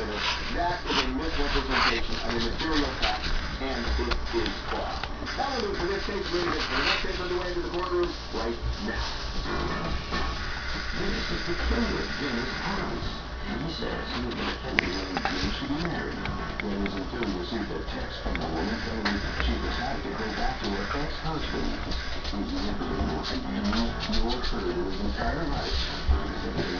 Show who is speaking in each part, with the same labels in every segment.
Speaker 1: consider, that is a misrepresentation of a material fact, and it is false. That will do for this case. We're going to the next case underway into the courtroom right now.
Speaker 2: This is the killer Dennis House. He says he been attending when James to be married. It was until he received a text from the woman telling him she decided to go back to her ex-husband. He never been more confused nor hurt in his entire life.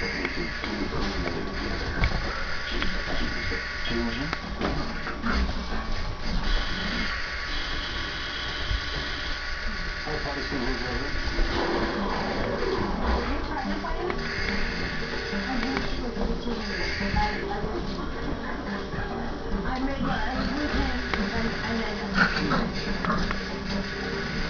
Speaker 2: believe it together. Jesus, Jesus, changing? I'll probably see who's ready.
Speaker 3: I made uh, then.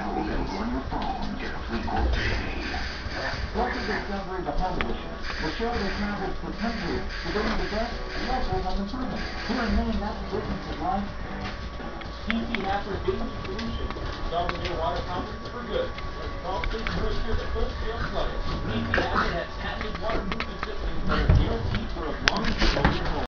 Speaker 2: Now available on your phone. Get a free quote today.
Speaker 4: To Discovery the Home Edition, the show that travels the country to bring the best locals on the improvement. Here in the of life.
Speaker 5: DC Happer Baby Solution. Solving your water problems for good. Worcester to full-scale flooding. DC Happer